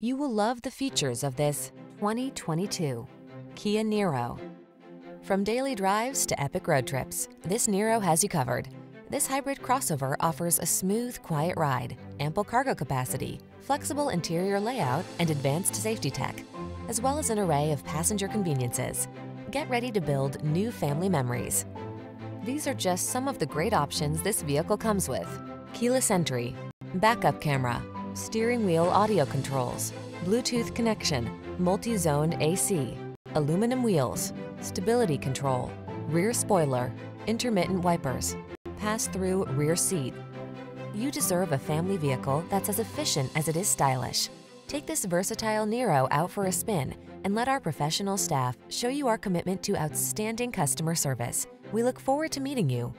You will love the features of this 2022 Kia Niro. From daily drives to epic road trips, this Niro has you covered. This hybrid crossover offers a smooth, quiet ride, ample cargo capacity, flexible interior layout, and advanced safety tech, as well as an array of passenger conveniences. Get ready to build new family memories. These are just some of the great options this vehicle comes with. Keyless entry, backup camera, steering wheel audio controls, Bluetooth connection, multi-zone AC, aluminum wheels, stability control, rear spoiler, intermittent wipers, pass-through rear seat. You deserve a family vehicle that's as efficient as it is stylish. Take this versatile Niro out for a spin and let our professional staff show you our commitment to outstanding customer service. We look forward to meeting you.